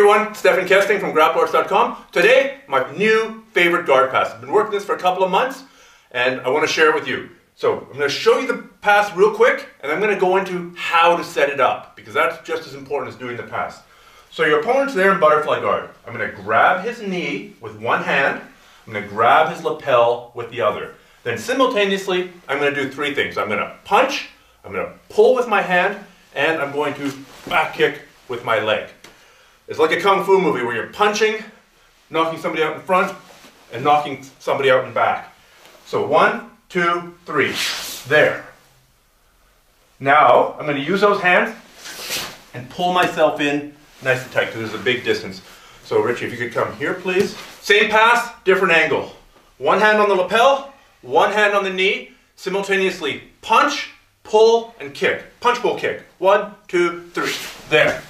everyone, Stephan Kesting from grapplearts.com. Today, my new favorite guard pass. I've been working this for a couple of months and I want to share it with you. So I'm going to show you the pass real quick and I'm going to go into how to set it up because that's just as important as doing the pass. So your opponent's there in butterfly guard. I'm going to grab his knee with one hand. I'm going to grab his lapel with the other. Then simultaneously, I'm going to do three things. I'm going to punch, I'm going to pull with my hand, and I'm going to back kick with my leg. It's like a kung fu movie where you're punching, knocking somebody out in front, and knocking somebody out in back. So one, two, three. There. Now, I'm going to use those hands and pull myself in nice and tight because there's a big distance. So Richie, if you could come here, please. Same pass, different angle. One hand on the lapel, one hand on the knee, simultaneously punch, pull, and kick. Punch, pull, kick. One, two, three. There.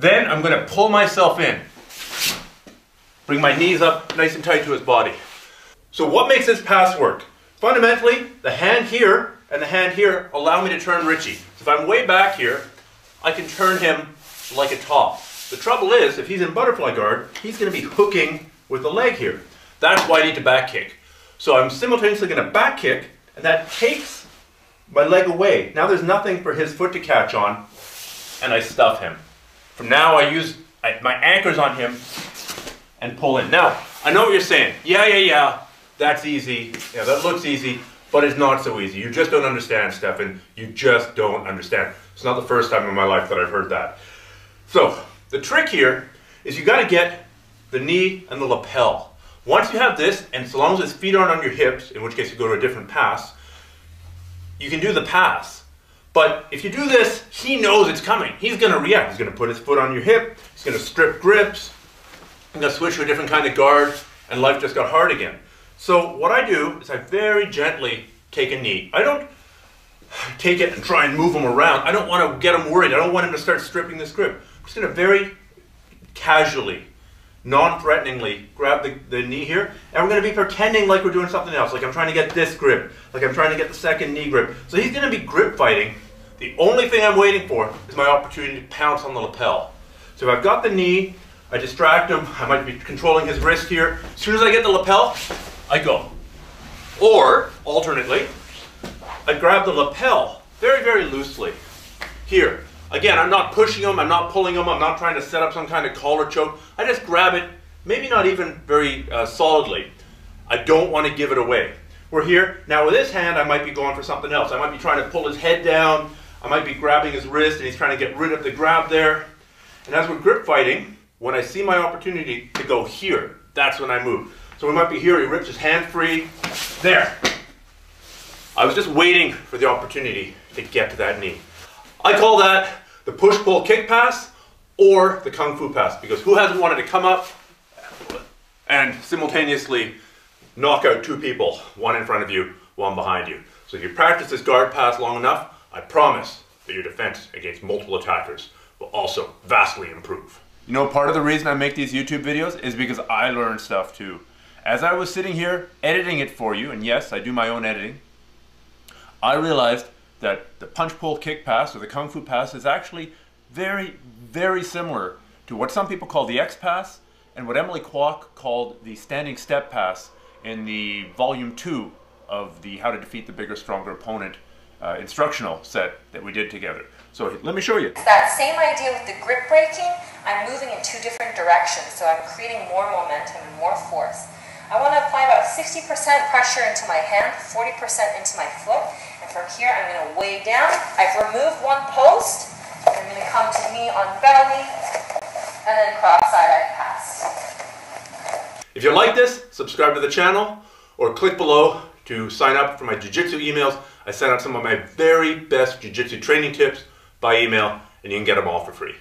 Then I'm going to pull myself in. Bring my knees up nice and tight to his body. So what makes this pass work? Fundamentally, the hand here and the hand here allow me to turn Richie. So if I'm way back here, I can turn him like a top. The trouble is, if he's in butterfly guard, he's going to be hooking with the leg here. That's why I need to back kick. So I'm simultaneously going to back kick, and that takes my leg away. Now there's nothing for his foot to catch on, and I stuff him. From now I use I, my anchors on him and pull in. Now, I know what you're saying. Yeah, yeah, yeah, that's easy. Yeah, that looks easy, but it's not so easy. You just don't understand, Stephan. You just don't understand. It's not the first time in my life that I've heard that. So, the trick here is you got to get the knee and the lapel. Once you have this, and so long as his feet aren't on your hips, in which case you go to a different pass, you can do the pass. But if you do this, he knows it's coming. He's going to react. He's going to put his foot on your hip. He's going to strip grips. He's going to switch to a different kind of guard, and life just got hard again. So what I do is I very gently take a knee. I don't take it and try and move him around. I don't want to get him worried. I don't want him to start stripping this grip. I'm just going to very casually, non-threateningly grab the, the knee here, and we're going to be pretending like we're doing something else, like I'm trying to get this grip, like I'm trying to get the second knee grip. So he's going to be grip fighting. The only thing I'm waiting for is my opportunity to pounce on the lapel. So if I've got the knee, I distract him, I might be controlling his wrist here. As soon as I get the lapel, I go. Or, alternately, I grab the lapel very, very loosely. Here, Again, I'm not pushing them, I'm not pulling them, I'm not trying to set up some kind of collar choke. I just grab it, maybe not even very uh, solidly. I don't want to give it away. We're here. Now with this hand, I might be going for something else. I might be trying to pull his head down. I might be grabbing his wrist and he's trying to get rid of the grab there. And as we're grip fighting, when I see my opportunity to go here, that's when I move. So we might be here, he rips his hand free. There. I was just waiting for the opportunity to get to that knee. I call that the push-pull kick pass or the kung fu pass because who hasn't wanted to come up and simultaneously knock out two people, one in front of you, one behind you. So if you practice this guard pass long enough, I promise that your defense against multiple attackers will also vastly improve. You know, part of the reason I make these YouTube videos is because I learn stuff too. As I was sitting here editing it for you, and yes, I do my own editing, I realized that the punch pull kick pass or the kung fu pass is actually very, very similar to what some people call the X pass and what Emily Kwok called the standing step pass in the volume two of the How to Defeat the Bigger, Stronger Opponent uh, instructional set that we did together. So let me show you. That same idea with the grip breaking, I'm moving in two different directions, so I'm creating more momentum and more force. I want to apply about 60% pressure into my hand, 40% into my foot, and from here, I'm going to weigh down. I've removed one post. I'm going to come to knee on belly, and then cross-side I pass. If you like this, subscribe to the channel, or click below to sign up for my Jiu-Jitsu emails. I send out some of my very best Jiu-Jitsu training tips by email, and you can get them all for free.